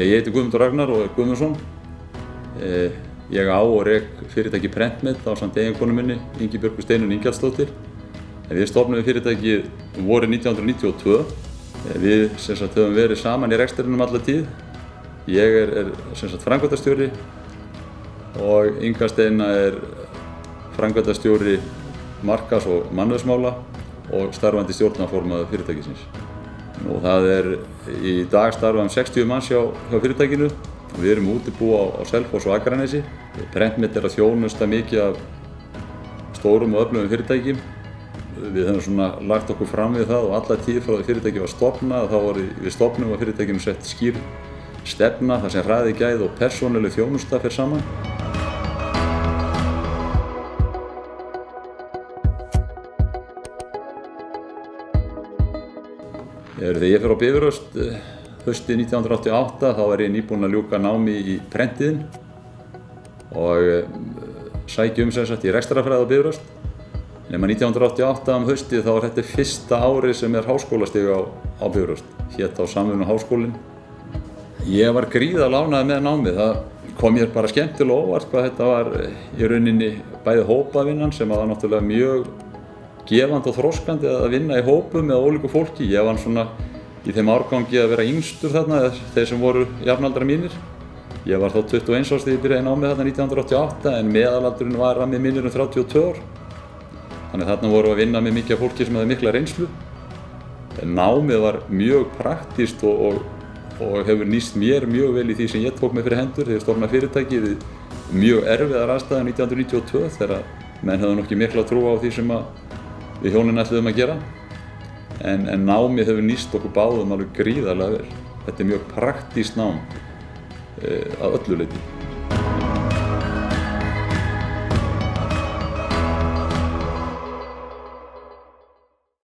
Ég heiti Guðmundur Ragnar og er Guðmundsson. Eh, Ég á og rek fyrirtæki Prentmed á samt eiginkonu minni, Ingi Björgur Steinun Ingjaldsdóttir. Við stofnum fyrirtæki voru 1992. Eh, Við sagt, höfum verið saman í reksturinnum alla tíð. Ég er, er frangværtastjóri og Inga Steina er frangværtastjóri markas- og mannöðsmála og starfandi stjórnaformaður fyrirtækisins. Og það er í dag starfa um 60 manns hjá, hjá fyrirtækinu. Við erum útibú á, á Selfoss og Akranesi. Prentmitt er að þjónusta mikið af stórum og öflugum fyrirtækjum. Við höfum svona lagt okkur fram við það og alla tíð frá því fyrirtæki var stopnað þá var við stopnum að fyrirtækinu sett skýr stefna þar sem hraði gæð og persónuleg þjónusta fyrir saman. Þegar ég fyrir á Bifröst hösti 1988 þá var ég nýbúinn að ljúka námi í prentiðin og sækja um sem sagt í rekstrafræði á Bifröst. Nefna 1988 um hösti þá var þetta fyrsta ári sem er háskólastig á, á Bifröst, hétt á samfunnu háskólinn. Ég var gríða lánað með námið, það kom mér bara skemmtilega óvart hvað þetta var í rauninni bæði hópavinnan sem var náttúrulega mjög gefand og þróskandi að vinna í hópu með ólíku fólki. Ég var svona í þeim árgangi að vera yngstur þarna, þeir sem voru jafnaldra mínir. Ég var þá 21 árs þegar ég byrjaði námið þarna 1988 en meðalaldurinn var að með mínir um 32 ár. Þannig þarna voru að vinna með mikið fólki sem hefði mikla reynslu. Námið var mjög praktíst og, og, og hefur nýst mér mjög vel í því sem ég tók mig fyrir hendur þegar ég stofnaði fyrirtæki við mjög erfiðar aðstæðan 1992 þegar menn hefðu nokkið mikla trú á því sem við hjónin ætluðum að gera. En, en námið hefur nýst okkur báðum alveg gríðarlega vel. Þetta er mjög praktískt nám e, að öllu leiti.